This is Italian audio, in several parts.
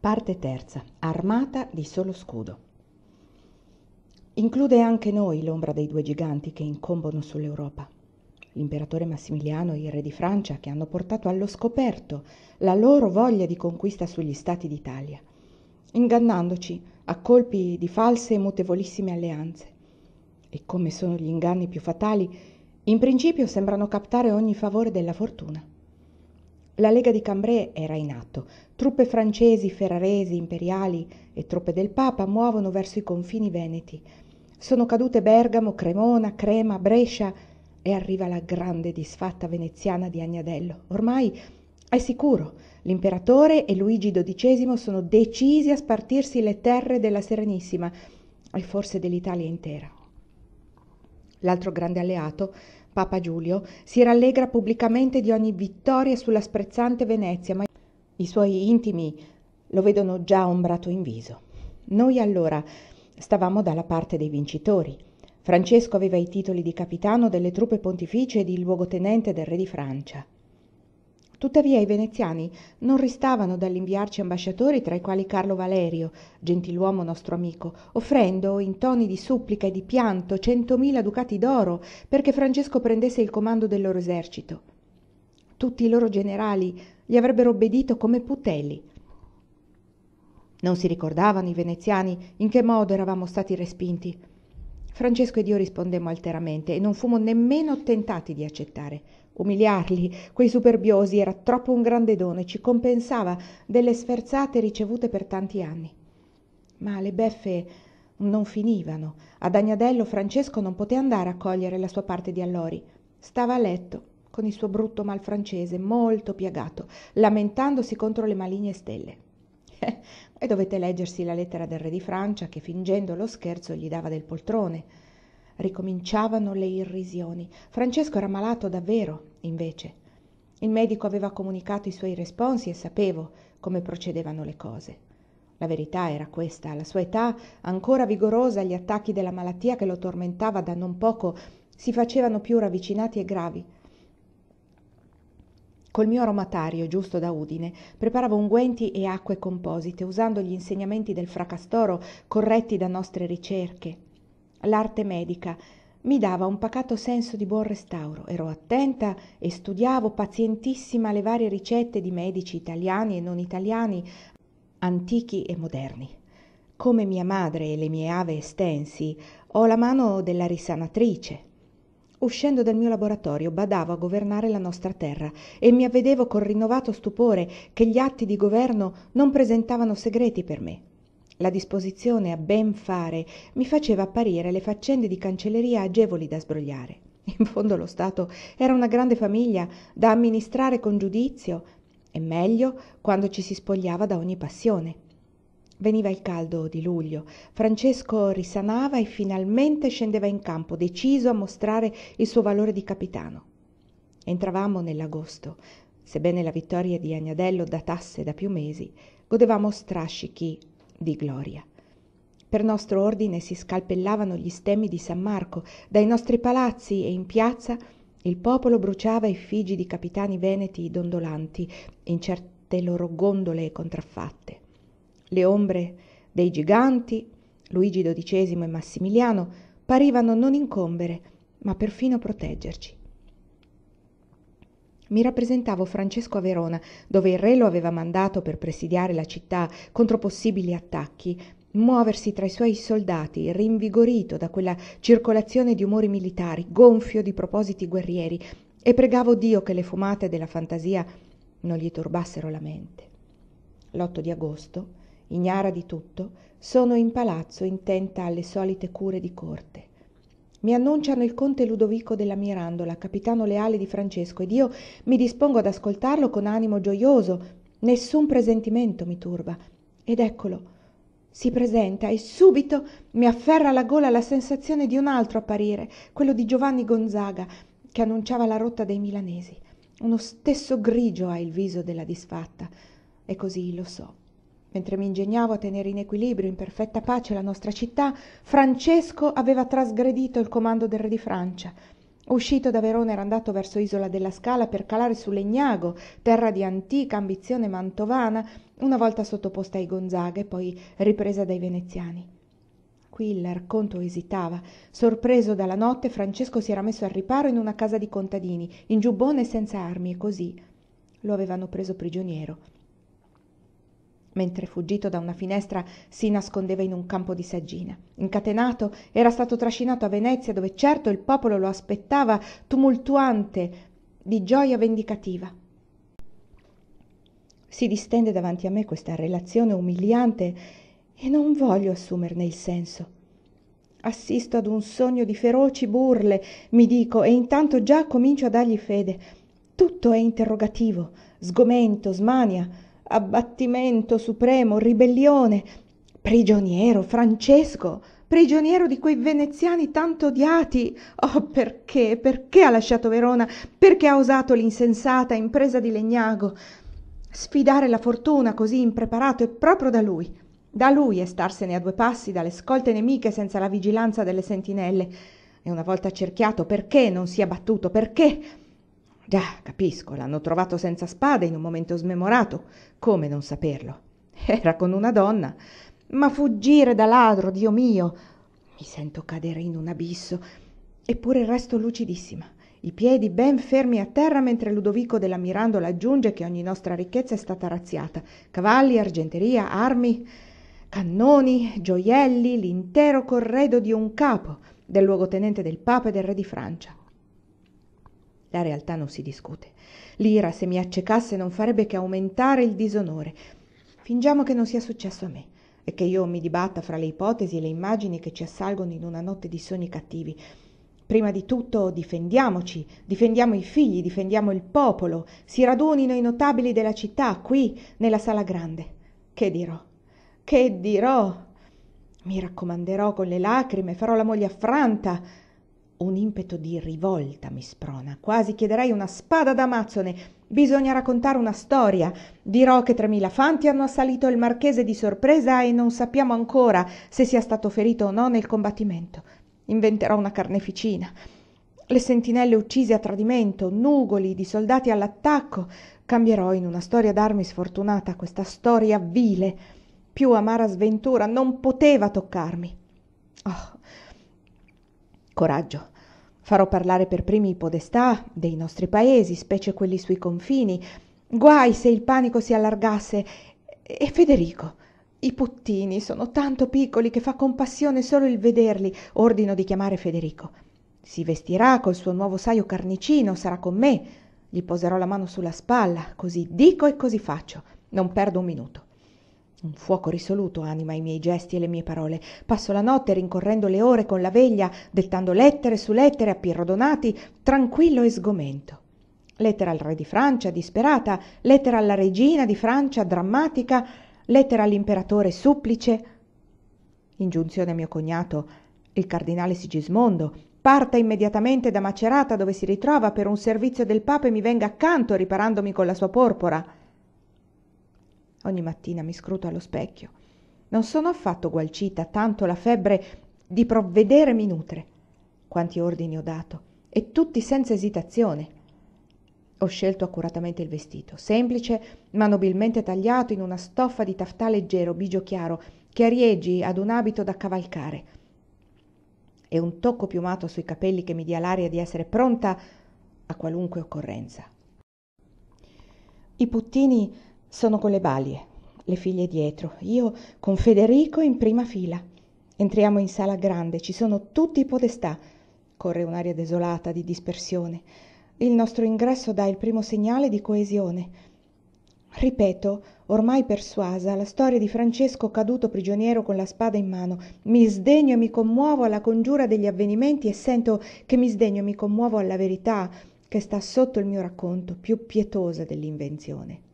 Parte terza. Armata di solo scudo. Include anche noi l'ombra dei due giganti che incombono sull'Europa. L'imperatore Massimiliano e il re di Francia che hanno portato allo scoperto la loro voglia di conquista sugli stati d'Italia, ingannandoci a colpi di false e mutevolissime alleanze. E come sono gli inganni più fatali, in principio sembrano captare ogni favore della fortuna. La Lega di Cambrai era in atto. Truppe francesi, ferraresi, imperiali e truppe del Papa muovono verso i confini veneti. Sono cadute Bergamo, Cremona, Crema, Brescia e arriva la grande disfatta veneziana di Agnadello. Ormai è sicuro, l'imperatore e Luigi XII sono decisi a spartirsi le terre della Serenissima e forse dell'Italia intera. L'altro grande alleato Papa Giulio si rallegra pubblicamente di ogni vittoria sulla sprezzante Venezia, ma i suoi intimi lo vedono già ombrato in viso. Noi allora stavamo dalla parte dei vincitori. Francesco aveva i titoli di capitano delle truppe pontificie e di luogotenente del re di Francia. Tuttavia i veneziani non ristavano dall'inviarci ambasciatori, tra i quali Carlo Valerio, gentiluomo nostro amico, offrendo in toni di supplica e di pianto centomila ducati d'oro perché Francesco prendesse il comando del loro esercito. Tutti i loro generali gli avrebbero obbedito come putelli. Non si ricordavano i veneziani in che modo eravamo stati respinti. Francesco ed io rispondemmo alteramente e non fummo nemmeno tentati di accettare. Umiliarli, quei superbiosi, era troppo un grande dono e ci compensava delle sferzate ricevute per tanti anni. Ma le beffe non finivano. Ad Agnadello Francesco non poté andare a cogliere la sua parte di allori. Stava a letto, con il suo brutto mal francese, molto piagato, lamentandosi contro le maligne stelle. e dovette leggersi la lettera del re di Francia che, fingendo lo scherzo, gli dava del poltrone ricominciavano le irrisioni. Francesco era malato davvero, invece. Il medico aveva comunicato i suoi responsi e sapevo come procedevano le cose. La verità era questa, alla sua età, ancora vigorosa, gli attacchi della malattia che lo tormentava da non poco si facevano più ravvicinati e gravi. Col mio aromatario, giusto da Udine, preparavo unguenti e acque composite, usando gli insegnamenti del fracastoro corretti da nostre ricerche l'arte medica mi dava un pacato senso di buon restauro. Ero attenta e studiavo pazientissima le varie ricette di medici italiani e non italiani, antichi e moderni. Come mia madre e le mie ave estensi, ho la mano della risanatrice. Uscendo dal mio laboratorio badavo a governare la nostra terra e mi avvedevo con rinnovato stupore che gli atti di governo non presentavano segreti per me. La disposizione a ben fare mi faceva apparire le faccende di cancelleria agevoli da sbrogliare. In fondo lo Stato era una grande famiglia da amministrare con giudizio e meglio quando ci si spogliava da ogni passione. Veniva il caldo di luglio, Francesco risanava e finalmente scendeva in campo, deciso a mostrare il suo valore di capitano. Entravamo nell'agosto. Sebbene la vittoria di Agnadello datasse da più mesi, godevamo strascichi di gloria. Per nostro ordine si scalpellavano gli stemmi di San Marco, dai nostri palazzi e in piazza il popolo bruciava effigi di capitani veneti dondolanti in certe loro gondole contraffatte. Le ombre dei giganti, Luigi XII e Massimiliano, parivano non incombere, ma perfino proteggerci mi rappresentavo Francesco a Verona, dove il re lo aveva mandato per presidiare la città contro possibili attacchi, muoversi tra i suoi soldati, rinvigorito da quella circolazione di umori militari, gonfio di propositi guerrieri, e pregavo Dio che le fumate della fantasia non gli turbassero la mente. L'otto di agosto, ignara di tutto, sono in palazzo intenta alle solite cure di corte. Mi annunciano il conte Ludovico della Mirandola, capitano leale di Francesco, ed io mi dispongo ad ascoltarlo con animo gioioso. Nessun presentimento mi turba. Ed eccolo, si presenta e subito mi afferra alla gola la sensazione di un altro apparire, quello di Giovanni Gonzaga, che annunciava la rotta dei milanesi. Uno stesso grigio ha il viso della disfatta. E così lo so. Mentre mi ingegnavo a tenere in equilibrio, in perfetta pace la nostra città, Francesco aveva trasgredito il comando del re di Francia. Uscito da Verona era andato verso Isola della Scala per calare su Legnago, terra di antica ambizione mantovana, una volta sottoposta ai Gonzaga e poi ripresa dai veneziani. Qui il racconto esitava. Sorpreso dalla notte, Francesco si era messo al riparo in una casa di contadini, in giubbone e senza armi, e così lo avevano preso prigioniero. Mentre fuggito da una finestra si nascondeva in un campo di saggina. Incatenato, era stato trascinato a Venezia, dove certo il popolo lo aspettava, tumultuante, di gioia vendicativa. Si distende davanti a me questa relazione umiliante e non voglio assumerne il senso. Assisto ad un sogno di feroci burle, mi dico, e intanto già comincio a dargli fede. Tutto è interrogativo, sgomento, smania, abbattimento supremo, ribellione. Prigioniero, Francesco, prigioniero di quei veneziani tanto odiati. Oh, perché? Perché ha lasciato Verona? Perché ha osato l'insensata impresa di Legnago? Sfidare la fortuna così impreparato e proprio da lui. Da lui è starsene a due passi dalle scolte nemiche senza la vigilanza delle sentinelle. E una volta cerchiato, perché non si è battuto? Perché? Già, capisco, l'hanno trovato senza spade in un momento smemorato. Come non saperlo? Era con una donna. Ma fuggire da ladro, Dio mio! Mi sento cadere in un abisso. Eppure resto lucidissima i piedi ben fermi a terra mentre Ludovico della Mirandola aggiunge che ogni nostra ricchezza è stata razziata. Cavalli, argenteria, armi cannoni, gioielli, l'intero corredo di un capo, del luogotenente del Papa e del Re di Francia. La realtà non si discute. L'ira, se mi accecasse, non farebbe che aumentare il disonore. Fingiamo che non sia successo a me e che io mi dibatta fra le ipotesi e le immagini che ci assalgono in una notte di sogni cattivi. Prima di tutto difendiamoci, difendiamo i figli, difendiamo il popolo, si radunino i notabili della città qui, nella sala grande. Che dirò? Che dirò? Mi raccomanderò con le lacrime, farò la moglie affranta. Un impeto di rivolta mi sprona, quasi chiederei una spada d'Amazzone. Bisogna raccontare una storia. Dirò che tremila fanti hanno assalito il marchese di sorpresa e non sappiamo ancora se sia stato ferito o no nel combattimento. Inventerò una carneficina. Le sentinelle uccise a tradimento, nugoli di soldati all'attacco. Cambierò in una storia d'armi sfortunata questa storia vile più amara sventura non poteva toccarmi. Oh, coraggio. Farò parlare per primi i podestà dei nostri paesi, specie quelli sui confini. Guai se il panico si allargasse. E Federico. I puttini sono tanto piccoli che fa compassione solo il vederli. Ordino di chiamare Federico. Si vestirà col suo nuovo saio carnicino, sarà con me. Gli poserò la mano sulla spalla, così dico e così faccio. Non perdo un minuto. Un fuoco risoluto anima i miei gesti e le mie parole. Passo la notte rincorrendo le ore con la veglia, dettando lettere su lettere a Pirro Donati, tranquillo e sgomento. Lettera al re di Francia, disperata, lettera alla regina di Francia, drammatica, lettera all'imperatore supplice. Ingiunzione a mio cognato, il cardinale Sigismondo, parta immediatamente da Macerata dove si ritrova per un servizio del Papa e mi venga accanto riparandomi con la sua porpora. Ogni mattina mi scruto allo specchio. Non sono affatto gualcita, tanto la febbre di provvedere mi nutre. Quanti ordini ho dato, e tutti senza esitazione. Ho scelto accuratamente il vestito, semplice ma nobilmente tagliato in una stoffa di taftà leggero, bigio chiaro, che arieggi ad un abito da cavalcare. E un tocco piumato sui capelli che mi dia l'aria di essere pronta a qualunque occorrenza. I puttini sono con le balie, le figlie dietro, io con Federico in prima fila. Entriamo in sala grande, ci sono tutti i podestà. Corre un'aria desolata di dispersione. Il nostro ingresso dà il primo segnale di coesione. Ripeto, ormai persuasa, la storia di Francesco caduto prigioniero con la spada in mano. Mi sdegno e mi commuovo alla congiura degli avvenimenti e sento che mi sdegno e mi commuovo alla verità che sta sotto il mio racconto, più pietosa dell'invenzione.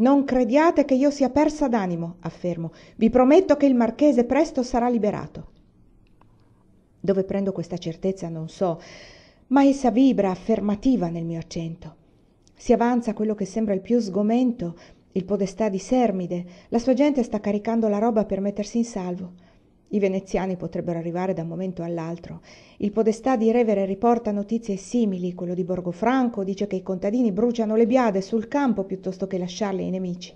Non crediate che io sia persa d'animo, affermo. Vi prometto che il marchese presto sarà liberato. Dove prendo questa certezza non so, ma essa vibra affermativa nel mio accento. Si avanza quello che sembra il più sgomento, il podestà di Sermide. La sua gente sta caricando la roba per mettersi in salvo. I veneziani potrebbero arrivare da un momento all'altro. Il podestà di Revere riporta notizie simili, quello di Borgofranco dice che i contadini bruciano le biade sul campo piuttosto che lasciarle ai nemici.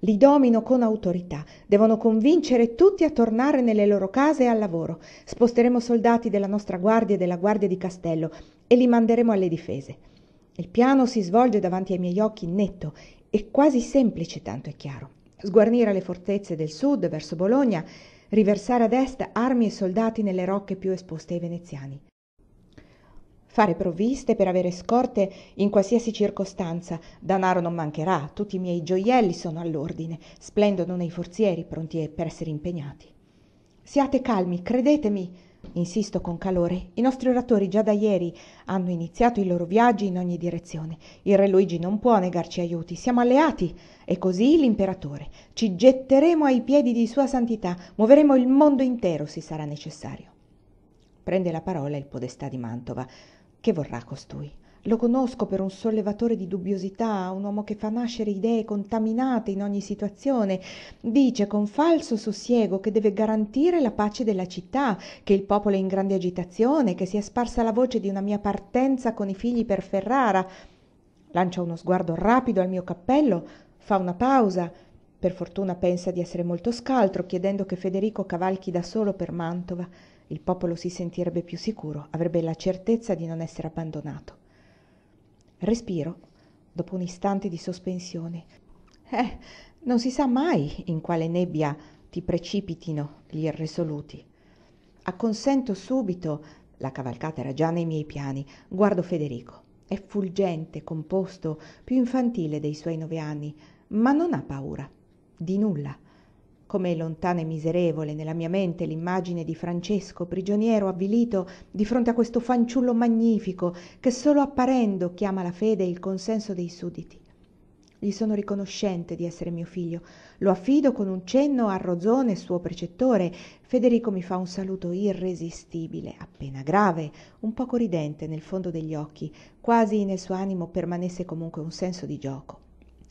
Li domino con autorità. Devono convincere tutti a tornare nelle loro case e al lavoro. Sposteremo soldati della nostra guardia e della guardia di castello e li manderemo alle difese. Il piano si svolge davanti ai miei occhi netto e quasi semplice, tanto è chiaro. Sguarnire le fortezze del sud verso Bologna riversare ad est armi e soldati nelle rocche più esposte ai veneziani. Fare provviste per avere scorte in qualsiasi circostanza. Danaro non mancherà, tutti i miei gioielli sono all'ordine, splendono nei forzieri, pronti per essere impegnati. Siate calmi, credetemi, insisto con calore. I nostri oratori già da ieri hanno iniziato i loro viaggi in ogni direzione. Il re Luigi non può negarci aiuti, siamo alleati. E così l'imperatore. Ci getteremo ai piedi di Sua Santità, muoveremo il mondo intero se sarà necessario. Prende la parola il podestà di Mantova. Che vorrà costui? Lo conosco per un sollevatore di dubbiosità, un uomo che fa nascere idee contaminate in ogni situazione. Dice con falso sussiego che deve garantire la pace della città, che il popolo è in grande agitazione, che si è sparsa la voce di una mia partenza con i figli per Ferrara. Lancia uno sguardo rapido al mio cappello, fa una pausa. Per fortuna pensa di essere molto scaltro, chiedendo che Federico cavalchi da solo per Mantova. Il popolo si sentirebbe più sicuro, avrebbe la certezza di non essere abbandonato. Respiro, dopo un istante di sospensione. Eh, non si sa mai in quale nebbia ti precipitino gli irresoluti. Acconsento subito, la cavalcata era già nei miei piani, guardo Federico. È fulgente, composto, più infantile dei suoi nove anni, ma non ha paura, di nulla. Come lontana e miserevole nella mia mente l'immagine di Francesco, prigioniero avvilito di fronte a questo fanciullo magnifico che solo apparendo chiama la fede e il consenso dei sudditi. Gli sono riconoscente di essere mio figlio. Lo affido con un cenno a Rozone, suo precettore. Federico mi fa un saluto irresistibile, appena grave, un poco ridente nel fondo degli occhi, quasi nel suo animo permanesse comunque un senso di gioco.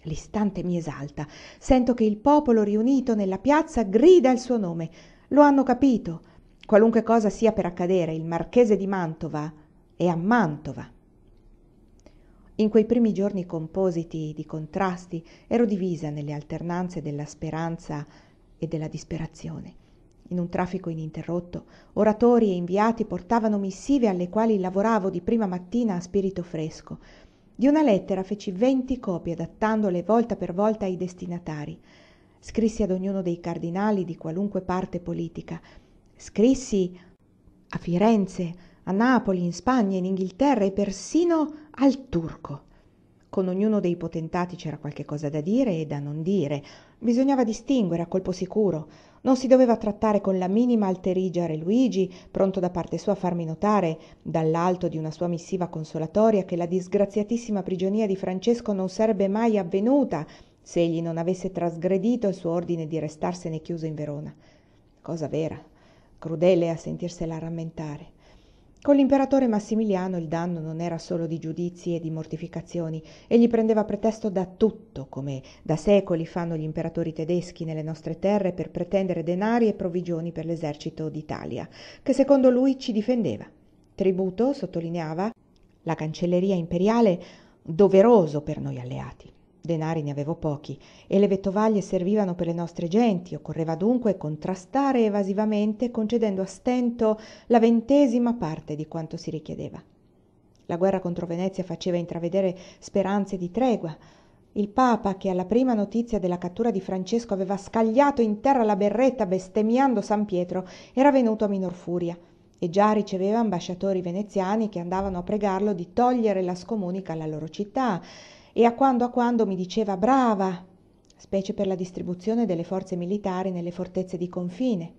L'istante mi esalta. Sento che il popolo riunito nella piazza grida il suo nome. Lo hanno capito. Qualunque cosa sia per accadere, il marchese di Mantova è a Mantova. In quei primi giorni compositi di contrasti ero divisa nelle alternanze della speranza e della disperazione. In un traffico ininterrotto, oratori e inviati portavano missive alle quali lavoravo di prima mattina a spirito fresco, di una lettera feci venti copie adattandole volta per volta ai destinatari. Scrissi ad ognuno dei cardinali di qualunque parte politica. Scrissi a Firenze, a Napoli, in Spagna, in Inghilterra e persino al turco. Con ognuno dei potentati c'era qualche cosa da dire e da non dire. Bisognava distinguere a colpo sicuro. Non si doveva trattare con la minima alterigia Re Luigi, pronto da parte sua a farmi notare, dall'alto di una sua missiva consolatoria, che la disgraziatissima prigionia di Francesco non sarebbe mai avvenuta se egli non avesse trasgredito il suo ordine di restarsene chiuso in Verona. Cosa vera, crudele a sentirsela rammentare. Con l'imperatore Massimiliano il danno non era solo di giudizi e di mortificazioni, egli prendeva pretesto da tutto, come da secoli fanno gli imperatori tedeschi nelle nostre terre per pretendere denari e provvigioni per l'esercito d'Italia, che secondo lui ci difendeva. Tributo, sottolineava, la cancelleria imperiale doveroso per noi alleati. Denari ne avevo pochi e le vettovaglie servivano per le nostre genti, occorreva dunque contrastare evasivamente concedendo a stento la ventesima parte di quanto si richiedeva. La guerra contro Venezia faceva intravedere speranze di tregua. Il Papa, che alla prima notizia della cattura di Francesco aveva scagliato in terra la berretta bestemmiando San Pietro, era venuto a minor furia e già riceveva ambasciatori veneziani che andavano a pregarlo di togliere la scomunica alla loro città e a quando a quando mi diceva brava, specie per la distribuzione delle forze militari nelle fortezze di confine.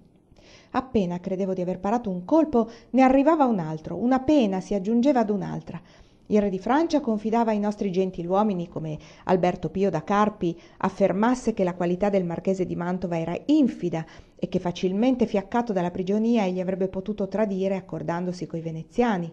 Appena credevo di aver parato un colpo, ne arrivava un altro, una pena si aggiungeva ad un'altra. Il re di Francia confidava ai nostri gentiluomini, come Alberto Pio da Carpi, affermasse che la qualità del marchese di Mantova era infida e che facilmente fiaccato dalla prigionia egli avrebbe potuto tradire accordandosi coi veneziani.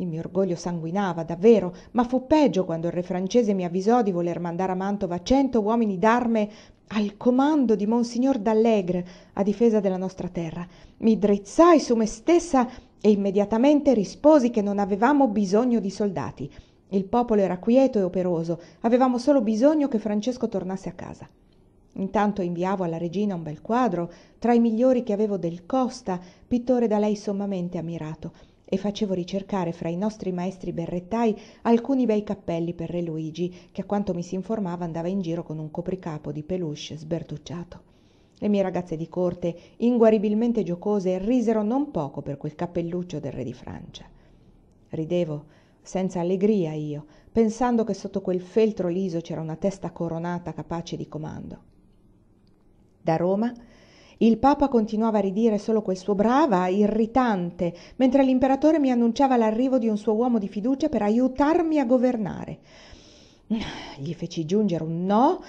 Il mio orgoglio sanguinava, davvero, ma fu peggio quando il re francese mi avvisò di voler mandare a Mantova cento uomini d'arme al comando di monsignor d'allegre a difesa della nostra terra. Mi drizzai su me stessa e immediatamente risposi che non avevamo bisogno di soldati. Il popolo era quieto e operoso. Avevamo solo bisogno che francesco tornasse a casa. Intanto inviavo alla regina un bel quadro tra i migliori che avevo del costa pittore da lei sommamente ammirato e facevo ricercare fra i nostri maestri berrettai alcuni bei cappelli per re luigi che a quanto mi si informava andava in giro con un copricapo di peluche sbertucciato. Le mie ragazze di corte inguaribilmente giocose risero non poco per quel cappelluccio del re di francia. Ridevo senza allegria io pensando che sotto quel feltro liso c'era una testa coronata capace di comando. Da roma il papa continuava a ridire solo quel suo brava irritante mentre l'imperatore mi annunciava l'arrivo di un suo uomo di fiducia per aiutarmi a governare. Gli feci giungere un no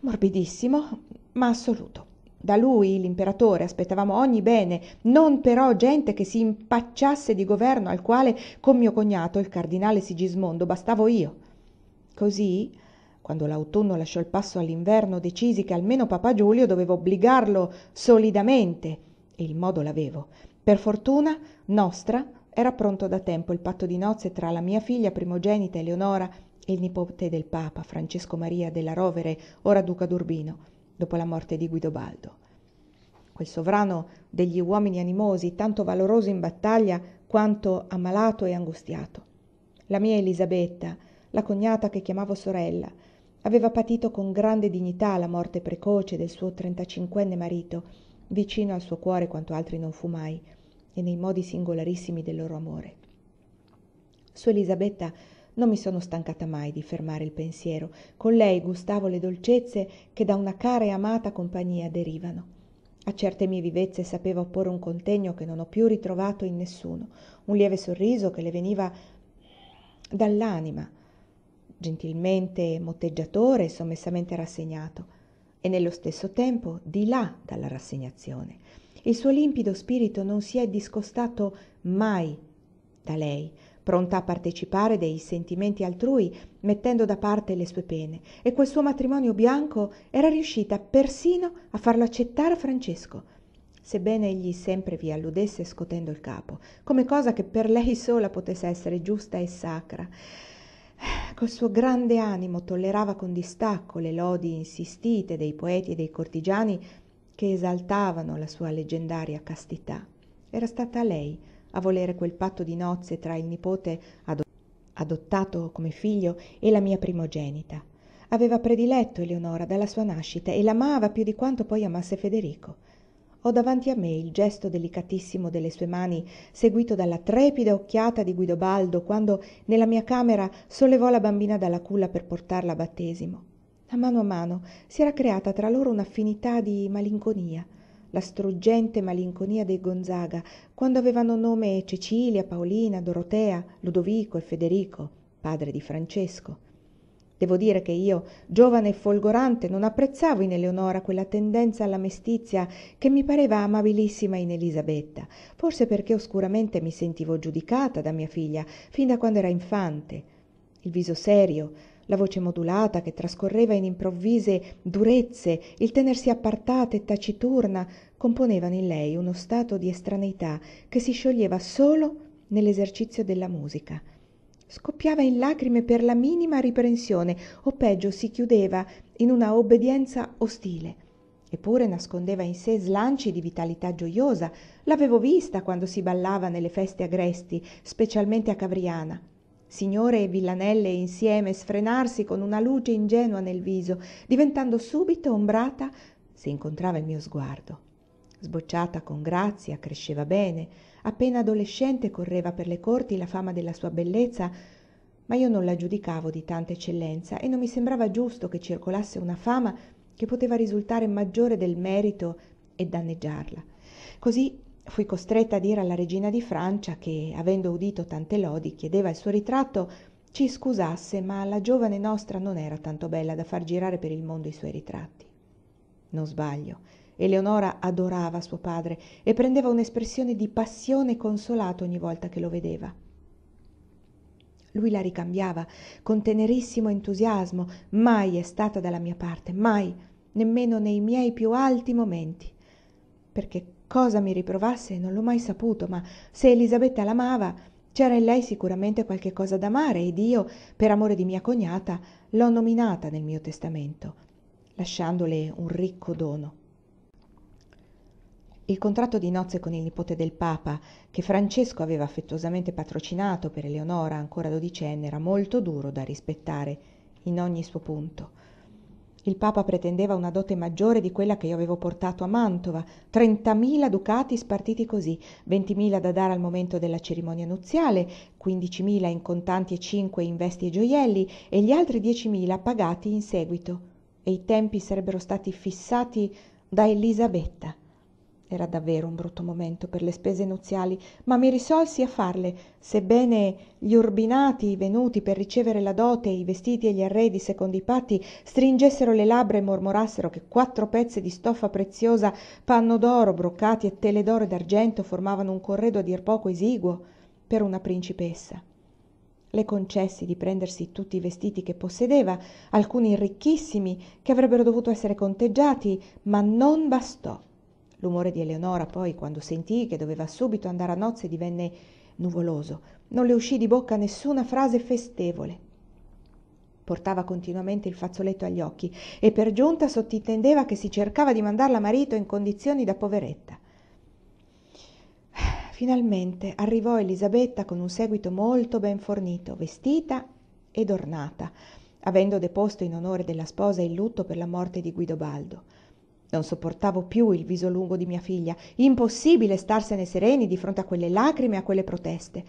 morbidissimo ma assoluto. Da lui l'imperatore aspettavamo ogni bene non però gente che si impacciasse di governo al quale con mio cognato il cardinale sigismondo bastavo io. Così quando l'autunno lasciò il passo all'inverno decisi che almeno papà giulio dovevo obbligarlo solidamente e il modo l'avevo. Per fortuna nostra era pronto da tempo il patto di nozze tra la mia figlia primogenita eleonora e il nipote del papa francesco maria della rovere ora duca d'urbino dopo la morte di guidobaldo quel sovrano degli uomini animosi tanto valoroso in battaglia quanto ammalato e angustiato. La mia elisabetta la cognata che chiamavo sorella aveva patito con grande dignità la morte precoce del suo trentacinquenne marito vicino al suo cuore quanto altri non fu mai e nei modi singolarissimi del loro amore. Su elisabetta non mi sono stancata mai di fermare il pensiero. Con lei gustavo le dolcezze che da una cara e amata compagnia derivano. A certe mie vivezze sapeva opporre un contegno che non ho più ritrovato in nessuno. Un lieve sorriso che le veniva dall'anima gentilmente motteggiatore e sommessamente rassegnato e nello stesso tempo di là dalla rassegnazione. Il suo limpido spirito non si è discostato mai da lei pronta a partecipare dei sentimenti altrui mettendo da parte le sue pene e quel suo matrimonio bianco era riuscita persino a farlo accettare a francesco sebbene egli sempre vi alludesse scotendo il capo come cosa che per lei sola potesse essere giusta e sacra col suo grande animo tollerava con distacco le lodi insistite dei poeti e dei cortigiani che esaltavano la sua leggendaria castità. Era stata lei a volere quel patto di nozze tra il nipote adottato come figlio e la mia primogenita. Aveva prediletto eleonora dalla sua nascita e l'amava più di quanto poi amasse federico ho davanti a me il gesto delicatissimo delle sue mani seguito dalla trepida occhiata di guidobaldo quando nella mia camera sollevò la bambina dalla culla per portarla a battesimo. A mano a mano si era creata tra loro un'affinità di malinconia. La struggente malinconia dei gonzaga quando avevano nome cecilia paolina dorotea ludovico e federico padre di francesco devo dire che io giovane e folgorante non apprezzavo in eleonora quella tendenza alla mestizia che mi pareva amabilissima in elisabetta. Forse perché oscuramente mi sentivo giudicata da mia figlia fin da quando era infante. Il viso serio la voce modulata che trascorreva in improvvise durezze il tenersi appartata e taciturna componevano in lei uno stato di estraneità che si scioglieva solo nell'esercizio della musica scoppiava in lacrime per la minima riprensione o peggio si chiudeva in una obbedienza ostile. Eppure nascondeva in sé slanci di vitalità gioiosa. L'avevo vista quando si ballava nelle feste agresti specialmente a cavriana. Signore e villanelle insieme sfrenarsi con una luce ingenua nel viso diventando subito ombrata se incontrava il mio sguardo. Sbocciata con grazia cresceva bene appena adolescente correva per le corti la fama della sua bellezza ma io non la giudicavo di tanta eccellenza e non mi sembrava giusto che circolasse una fama che poteva risultare maggiore del merito e danneggiarla. Così fui costretta a dire alla regina di francia che avendo udito tante lodi chiedeva il suo ritratto ci scusasse ma la giovane nostra non era tanto bella da far girare per il mondo i suoi ritratti. Non sbaglio eleonora adorava suo padre e prendeva un'espressione di passione consolato ogni volta che lo vedeva lui la ricambiava con tenerissimo entusiasmo mai è stata dalla mia parte mai nemmeno nei miei più alti momenti. Perché cosa mi riprovasse non l'ho mai saputo, ma se Elisabetta l'amava, c'era in lei sicuramente qualche cosa d'amare ed io, per amore di mia cognata, l'ho nominata nel mio testamento, lasciandole un ricco dono. Il contratto di nozze con il nipote del Papa, che Francesco aveva affettuosamente patrocinato per Eleonora ancora dodicenne, era molto duro da rispettare in ogni suo punto. Il Papa pretendeva una dote maggiore di quella che io avevo portato a Mantova, trentamila ducati spartiti così, ventimila da dare al momento della cerimonia nuziale, quindicimila in contanti e cinque in vesti e gioielli e gli altri diecimila pagati in seguito. E i tempi sarebbero stati fissati da Elisabetta. Era davvero un brutto momento per le spese nuziali, ma mi risolsi a farle, sebbene gli urbinati venuti per ricevere la dote, i vestiti e gli arredi secondo i patti, stringessero le labbra e mormorassero che quattro pezzi di stoffa preziosa, panno d'oro, broccati e tele d'oro e d'argento formavano un corredo a dir poco esiguo per una principessa. Le concessi di prendersi tutti i vestiti che possedeva, alcuni ricchissimi che avrebbero dovuto essere conteggiati, ma non bastò l'umore di eleonora poi quando sentì che doveva subito andare a nozze divenne nuvoloso. Non le uscì di bocca nessuna frase festevole. Portava continuamente il fazzoletto agli occhi e per giunta sottintendeva che si cercava di mandarla a marito in condizioni da poveretta. Finalmente arrivò elisabetta con un seguito molto ben fornito vestita ed ornata avendo deposto in onore della sposa il lutto per la morte di guidobaldo non sopportavo più il viso lungo di mia figlia. Impossibile starsene sereni di fronte a quelle lacrime e a quelle proteste.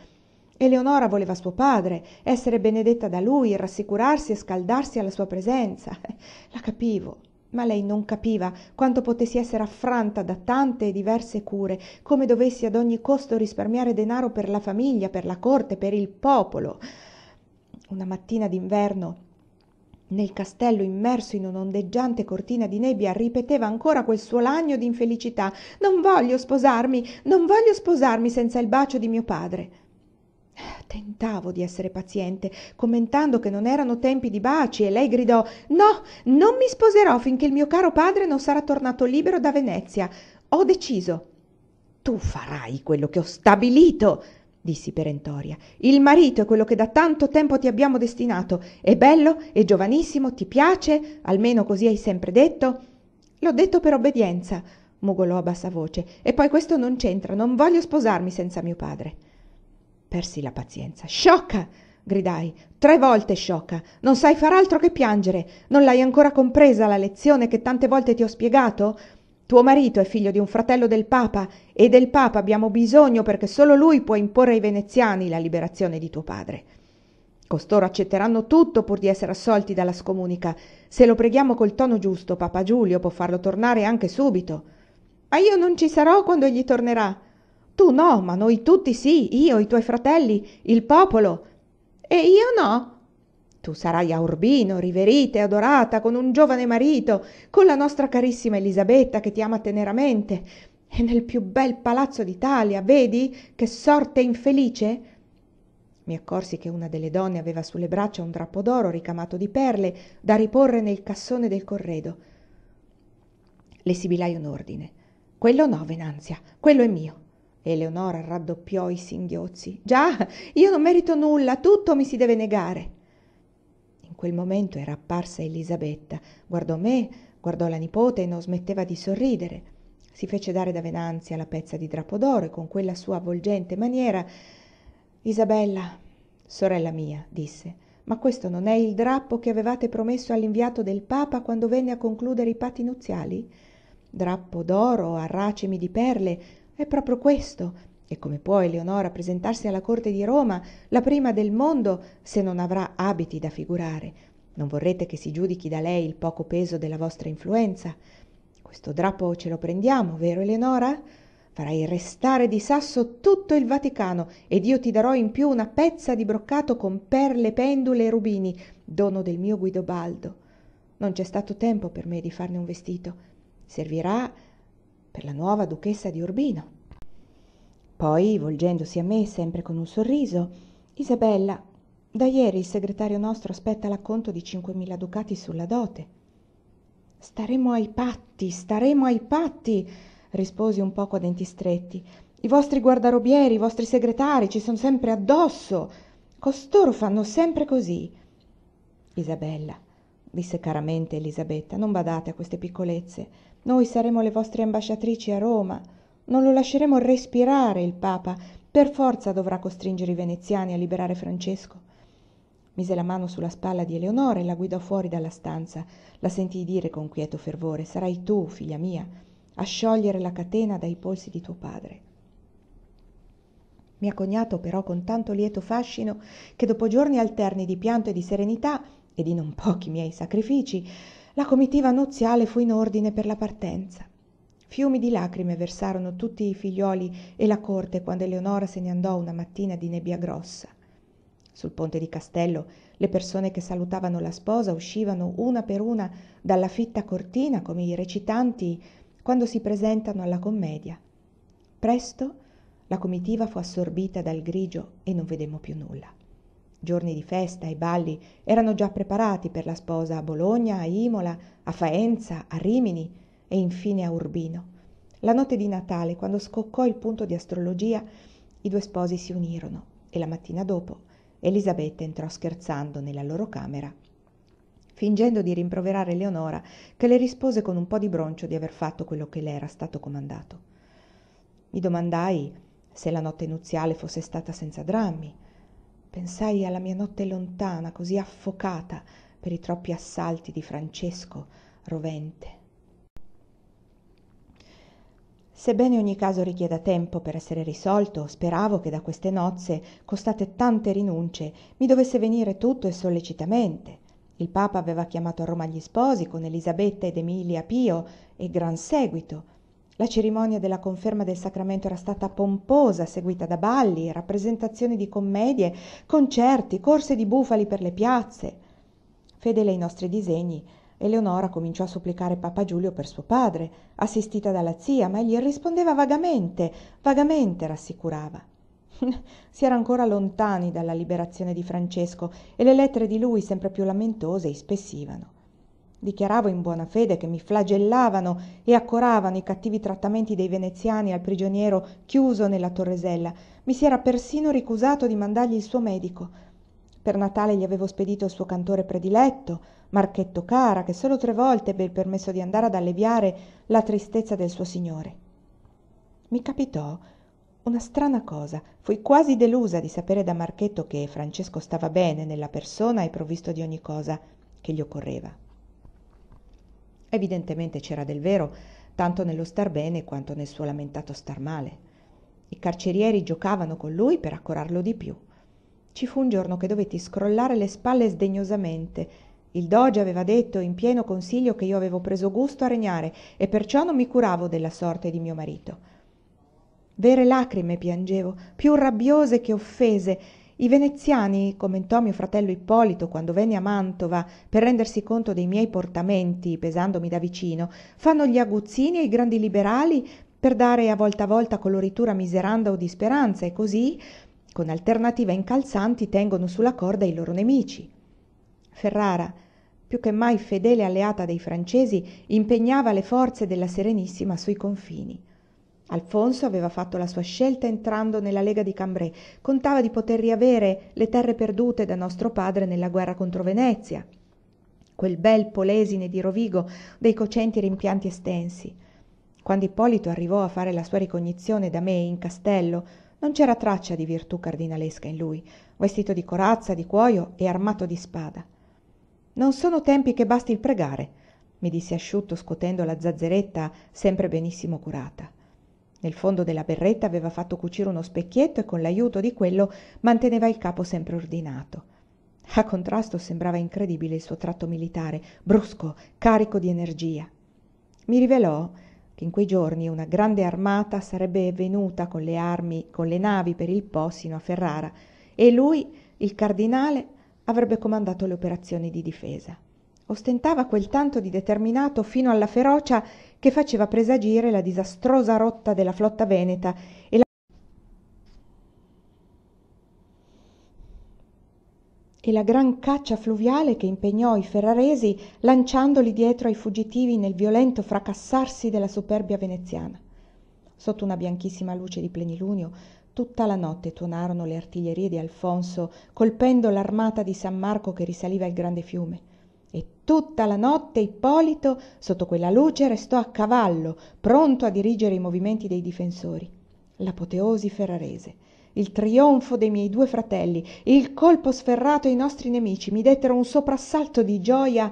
Eleonora voleva suo padre essere benedetta da lui rassicurarsi e scaldarsi alla sua presenza. La capivo ma lei non capiva quanto potessi essere affranta da tante e diverse cure come dovessi ad ogni costo risparmiare denaro per la famiglia per la corte per il popolo. Una mattina d'inverno nel castello immerso in un'ondeggiante cortina di nebbia ripeteva ancora quel suo lagno d'infelicità non voglio sposarmi non voglio sposarmi senza il bacio di mio padre. Tentavo di essere paziente commentando che non erano tempi di baci e lei gridò no non mi sposerò finché il mio caro padre non sarà tornato libero da venezia. Ho deciso. Tu farai quello che ho stabilito dissi perentoria. Il marito è quello che da tanto tempo ti abbiamo destinato. È bello è giovanissimo ti piace almeno così hai sempre detto. L'ho detto per obbedienza mugolò a bassa voce. E poi questo non c'entra non voglio sposarmi senza mio padre. Persi la pazienza. Sciocca! gridai. Tre volte sciocca. Non sai far altro che piangere. Non l'hai ancora compresa la lezione che tante volte ti ho spiegato tuo marito è figlio di un fratello del papa e del papa abbiamo bisogno perché solo lui può imporre ai veneziani la liberazione di tuo padre. Costoro accetteranno tutto pur di essere assolti dalla scomunica. Se lo preghiamo col tono giusto papa giulio può farlo tornare anche subito. Ma io non ci sarò quando egli tornerà. Tu no ma noi tutti sì io i tuoi fratelli il popolo. E io no tu sarai a urbino riverita e adorata con un giovane marito con la nostra carissima elisabetta che ti ama teneramente. E nel più bel palazzo d'italia vedi che sorte infelice? Mi accorsi che una delle donne aveva sulle braccia un drappo d'oro ricamato di perle da riporre nel cassone del corredo. Le sibilai un ordine. Quello no venanzia quello è mio. Eleonora raddoppiò i singhiozzi. Già io non merito nulla tutto mi si deve negare quel momento era apparsa elisabetta. Guardò me guardò la nipote e non smetteva di sorridere. Si fece dare da venanzia la pezza di drappo d'oro e con quella sua avvolgente maniera isabella sorella mia disse ma questo non è il drappo che avevate promesso all'inviato del papa quando venne a concludere i patti nuziali? Drappo d'oro a racemi di perle è proprio questo e come può eleonora presentarsi alla corte di roma la prima del mondo se non avrà abiti da figurare? Non vorrete che si giudichi da lei il poco peso della vostra influenza? Questo drappo ce lo prendiamo vero eleonora? Farai restare di sasso tutto il vaticano ed io ti darò in più una pezza di broccato con perle pendule e rubini dono del mio guidobaldo non c'è stato tempo per me di farne un vestito. Servirà per la nuova duchessa di urbino poi volgendosi a me sempre con un sorriso isabella da ieri il segretario nostro aspetta l'acconto di cinquemila ducati sulla dote Staremo ai patti, staremo ai patti, risposi un poco a denti stretti. I vostri guardarobieri, i vostri segretari ci sono sempre addosso. Costoro fanno sempre così. Isabella, disse caramente Elisabetta, non badate a queste piccolezze. Noi saremo le vostre ambasciatrici a Roma. Non lo lasceremo respirare il Papa. Per forza dovrà costringere i veneziani a liberare Francesco. Mise la mano sulla spalla di eleonora e la guidò fuori dalla stanza. La sentii dire con quieto fervore sarai tu figlia mia a sciogliere la catena dai polsi di tuo padre. Mio cognato però con tanto lieto fascino che dopo giorni alterni di pianto e di serenità e di non pochi miei sacrifici la comitiva nuziale fu in ordine per la partenza fiumi di lacrime versarono tutti i figliuoli e la corte quando eleonora se ne andò una mattina di nebbia grossa. Sul ponte di castello le persone che salutavano la sposa uscivano una per una dalla fitta cortina come i recitanti quando si presentano alla commedia. Presto la comitiva fu assorbita dal grigio e non vedemmo più nulla. Giorni di festa e balli erano già preparati per la sposa a bologna a imola a faenza a rimini e infine a urbino. La notte di natale quando scoccò il punto di astrologia i due sposi si unirono e la mattina dopo elisabetta entrò scherzando nella loro camera fingendo di rimproverare eleonora che le rispose con un po di broncio di aver fatto quello che le era stato comandato. Mi domandai se la notte nuziale fosse stata senza drammi. Pensai alla mia notte lontana così affocata per i troppi assalti di francesco rovente sebbene ogni caso richieda tempo per essere risolto speravo che da queste nozze costate tante rinunce mi dovesse venire tutto e sollecitamente. Il papa aveva chiamato a roma gli sposi con elisabetta ed emilia pio e gran seguito. La cerimonia della conferma del sacramento era stata pomposa seguita da balli rappresentazioni di commedie concerti corse di bufali per le piazze. Fedele ai nostri disegni eleonora cominciò a supplicare papa giulio per suo padre assistita dalla zia ma egli rispondeva vagamente vagamente rassicurava. Si era ancora lontani dalla liberazione di francesco e le lettere di lui sempre più lamentose ispessivano. Dichiaravo in buona fede che mi flagellavano e accoravano i cattivi trattamenti dei veneziani al prigioniero chiuso nella torresella. Mi si era persino ricusato di mandargli il suo medico per natale gli avevo spedito il suo cantore prediletto marchetto cara che solo tre volte ebbe il permesso di andare ad alleviare la tristezza del suo signore. Mi capitò una strana cosa. Fui quasi delusa di sapere da marchetto che francesco stava bene nella persona e provvisto di ogni cosa che gli occorreva. Evidentemente c'era del vero tanto nello star bene quanto nel suo lamentato star male. I carcerieri giocavano con lui per accorarlo di più ci fu un giorno che dovetti scrollare le spalle sdegnosamente. Il doge aveva detto in pieno consiglio che io avevo preso gusto a regnare e perciò non mi curavo della sorte di mio marito. Vere lacrime piangevo più rabbiose che offese. I veneziani commentò mio fratello ippolito quando venne a mantova per rendersi conto dei miei portamenti pesandomi da vicino fanno gli aguzzini ai grandi liberali per dare a volta a volta coloritura miseranda o di speranza e così con alternativa incalzanti tengono sulla corda i loro nemici. Ferrara più che mai fedele alleata dei francesi impegnava le forze della serenissima sui confini. Alfonso aveva fatto la sua scelta entrando nella lega di cambrai contava di poter riavere le terre perdute da nostro padre nella guerra contro venezia. Quel bel polesine di rovigo dei cocenti rimpianti estensi. Quando ippolito arrivò a fare la sua ricognizione da me in castello non c'era traccia di virtù cardinalesca in lui vestito di corazza di cuoio e armato di spada. Non sono tempi che basti il pregare mi disse asciutto scotendo la zazzeretta sempre benissimo curata. Nel fondo della berretta aveva fatto cucire uno specchietto e con l'ajuto di quello manteneva il capo sempre ordinato. A contrasto sembrava incredibile il suo tratto militare brusco carico di energia. Mi rivelò che in quei giorni una grande armata sarebbe venuta con le armi con le navi per il po sino a ferrara e lui il cardinale avrebbe comandato le operazioni di difesa. Ostentava quel tanto di determinato fino alla ferocia che faceva presagire la disastrosa rotta della flotta veneta e e la gran caccia fluviale che impegnò i ferraresi lanciandoli dietro ai fuggitivi nel violento fracassarsi della superbia veneziana. Sotto una bianchissima luce di plenilunio tutta la notte tuonarono le artiglierie di alfonso colpendo l'armata di san marco che risaliva il grande fiume. E tutta la notte ippolito sotto quella luce restò a cavallo pronto a dirigere i movimenti dei difensori. L'apoteosi ferrarese il trionfo dei miei due fratelli il colpo sferrato ai nostri nemici mi dettero un soprassalto di gioia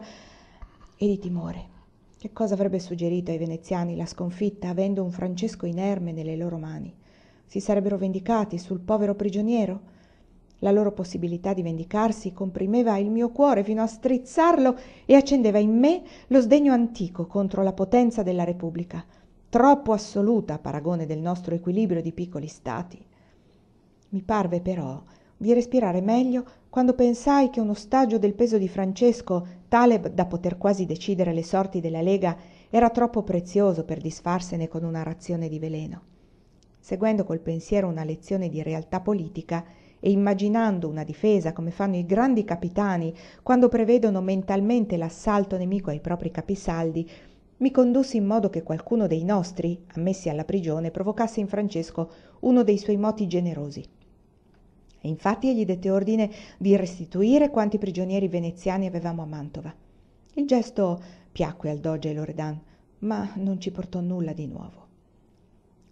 e di timore. Che cosa avrebbe suggerito ai veneziani la sconfitta avendo un francesco inerme nelle loro mani? Si sarebbero vendicati sul povero prigioniero? La loro possibilità di vendicarsi comprimeva il mio cuore fino a strizzarlo e accendeva in me lo sdegno antico contro la potenza della repubblica. Troppo assoluta a paragone del nostro equilibrio di piccoli stati mi parve però di respirare meglio quando pensai che un ostaggio del peso di francesco tale da poter quasi decidere le sorti della lega era troppo prezioso per disfarsene con una razione di veleno. Seguendo col pensiero una lezione di realtà politica e immaginando una difesa come fanno i grandi capitani quando prevedono mentalmente l'assalto nemico ai propri capisaldi mi condussi in modo che qualcuno dei nostri ammessi alla prigione provocasse in francesco uno dei suoi moti generosi e infatti egli dette ordine di restituire quanti prigionieri veneziani avevamo a mantova. Il gesto piacque al doge loredan ma non ci portò nulla di nuovo.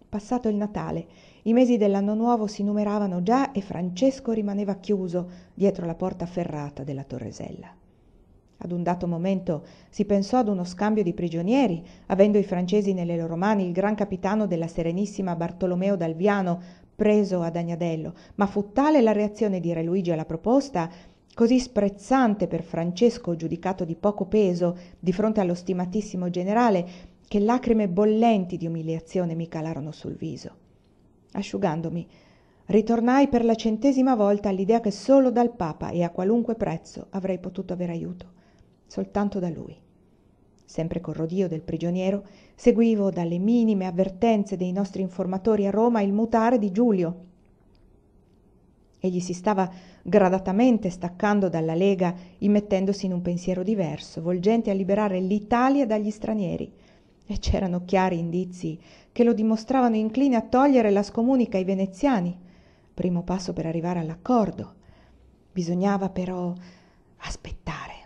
Passato il natale i mesi dell'anno nuovo si numeravano già e francesco rimaneva chiuso dietro la porta ferrata della torresella. Ad un dato momento si pensò ad uno scambio di prigionieri avendo i francesi nelle loro mani il gran capitano della serenissima bartolomeo d'alviano preso ad agnadello ma fu tale la reazione di re luigi alla proposta così sprezzante per francesco giudicato di poco peso di fronte allo stimatissimo generale che lacrime bollenti di umiliazione mi calarono sul viso. Asciugandomi ritornai per la centesima volta all'idea che solo dal papa e a qualunque prezzo avrei potuto avere aiuto soltanto da lui sempre col rodío del prigioniero seguivo dalle minime avvertenze dei nostri informatori a roma il mutare di giulio. Egli si stava gradatamente staccando dalla lega immettendosi in un pensiero diverso volgente a liberare l'italia dagli stranieri. E c'erano chiari indizi che lo dimostravano incline a togliere la scomunica ai veneziani primo passo per arrivare all'accordo. Bisognava però aspettare